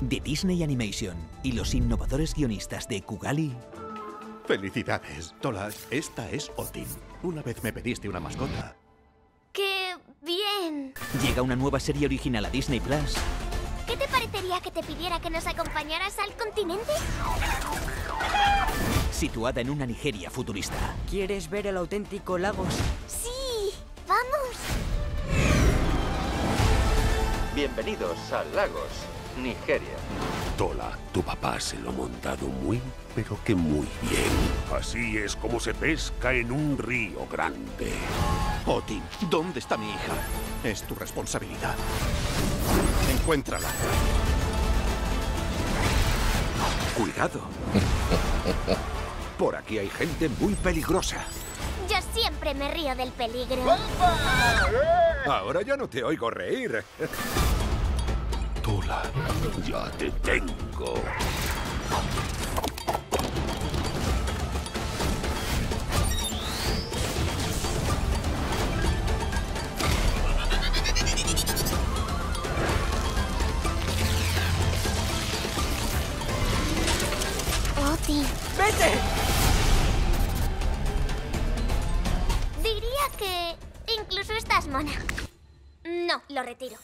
de Disney Animation y los innovadores guionistas de Kugali. Felicidades, Tola. Esta es Otin. Una vez me pediste una mascota. ¡Qué bien! Llega una nueva serie original a Disney Plus. ¿Qué te parecería que te pidiera que nos acompañaras al continente? situada en una Nigeria futurista. ¿Quieres ver el auténtico Lagos? ¡Sí! ¡Vamos! Bienvenidos a Lagos, Nigeria. Tola, tu papá se lo ha montado muy, pero que muy bien. Así es como se pesca en un río grande. Otin, ¿dónde está mi hija? Es tu responsabilidad. Encuéntrala. Cuidado. Por aquí hay gente muy peligrosa. Yo siempre me río del peligro. Ahora ya no te oigo reír. Ya te tengo. Oti. ¡Vete! Diría que incluso estás mona. No, lo retiro.